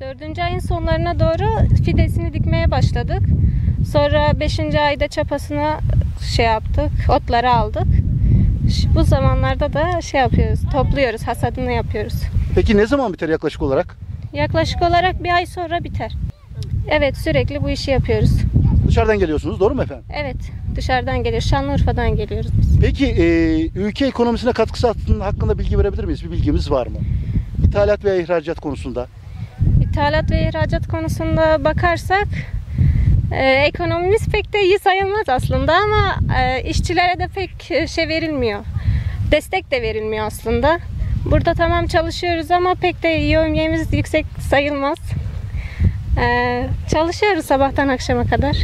Dördüncü ayın sonlarına doğru fidesini dikmeye başladık. Sonra beşinci ayda çapasını şey yaptık, otları aldık. Bu zamanlarda da şey yapıyoruz, topluyoruz, hasadını yapıyoruz. Peki ne zaman biter yaklaşık olarak? Yaklaşık olarak bir ay sonra biter. Evet, sürekli bu işi yapıyoruz. Dışarıdan geliyorsunuz doğru mu efendim? Evet, dışarıdan geliyoruz, Şanlıurfa'dan geliyoruz biz. Peki e, ülke ekonomisine katkısı hakkında bilgi verebilir miyiz? Bir bilgimiz var mı? İthalat veya ihracat konusunda ithalat ve ihracat konusunda bakarsak e, ekonomimiz pek de iyi sayılmaz aslında ama e, işçilere de pek e, şey verilmiyor. Destek de verilmiyor aslında. Burada tamam çalışıyoruz ama pek de yövmiyemiz yüksek sayılmaz. E, çalışıyoruz sabahtan akşama kadar.